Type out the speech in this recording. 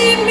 stringimi,